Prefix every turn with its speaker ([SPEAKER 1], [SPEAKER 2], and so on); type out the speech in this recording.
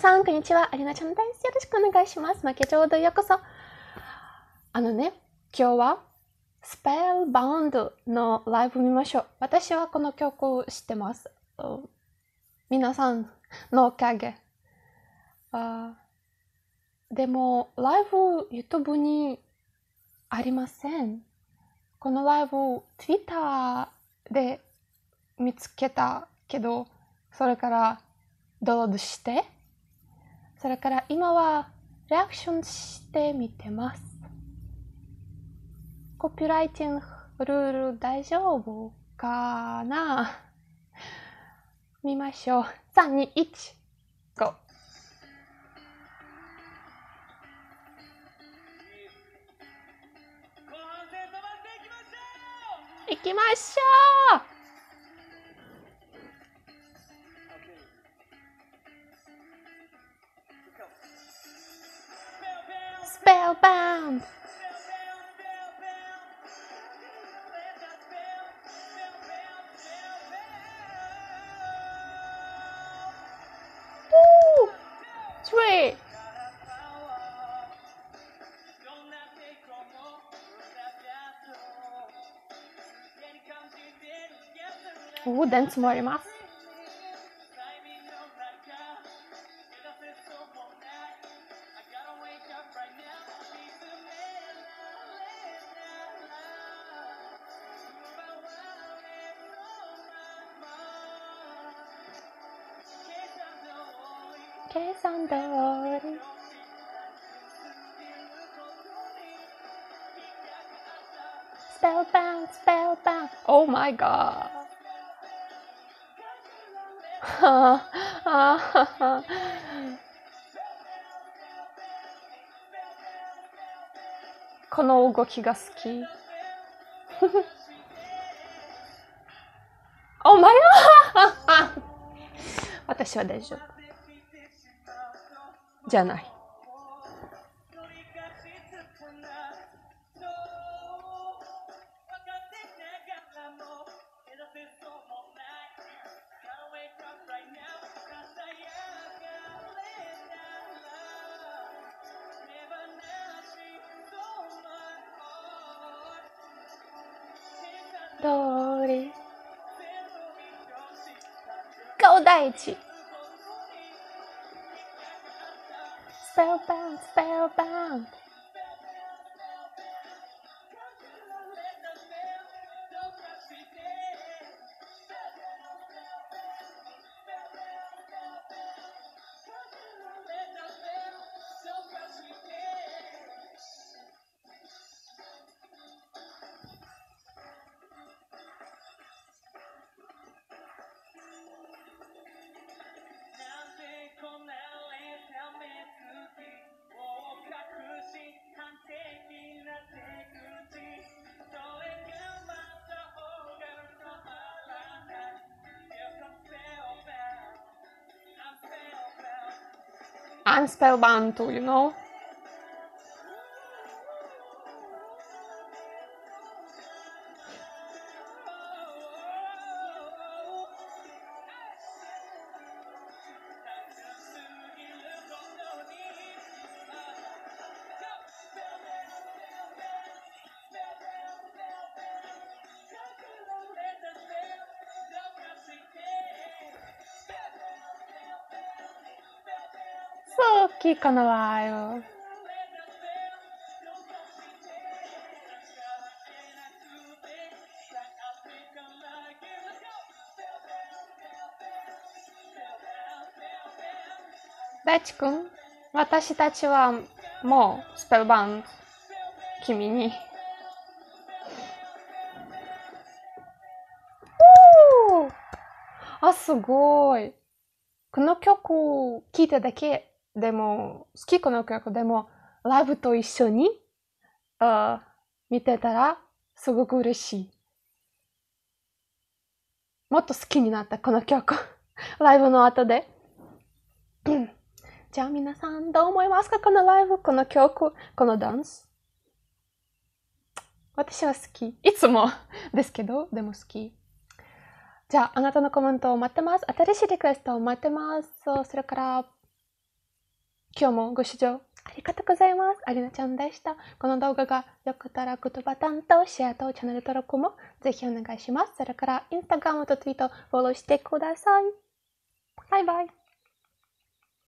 [SPEAKER 1] 皆さん、こんにちは。アリナちゃんです。よろしくお願いします。負けちょうどようこそ。あのね、今日は、スペルバウンドのライブ見ましょう。私はこの曲を知ってます。皆さんのおかげ。あでも、ライブ YouTube にありません。このライブ Twitter で見つけたけど、それからダウンロードして、それから今はリアクションしてみてます。コピーライティングルール大丈夫かな？見ましょう。3、2、1、GO! 行きましょう spellbound. Two, three. Uh, den som. 計算通り Spellbound, spellbound. Oh my god. この動きが好き。お前は私は大丈夫。じゃない。通り顔第一 spellbound, spellbound. I'm spellbound too, you know? Soki Kanalayo. Dachi 君、私たちはもうスペルバンド、君に。あ、すごい。この曲聴いただけでも、好きこの曲でも、ライブと一緒に、あ見てたら、すごく嬉しい。もっと好きになった、この曲。ライブの後で。じゃあ皆さんどう思いますか？このライブ、この曲、このダンス？私は好き。いつもですけど、でも好き。じゃあ、あなたのコメントを待ってます。新しいリクエストを待ってます。それから、
[SPEAKER 2] 今日もご視聴ありがとうございます。アリナちゃんでした。この動画が良かったらグッドボタンとシェアとチャンネル登録もぜひお願いします。それからインスタグラムとツイートフォローしてください。バイバイ。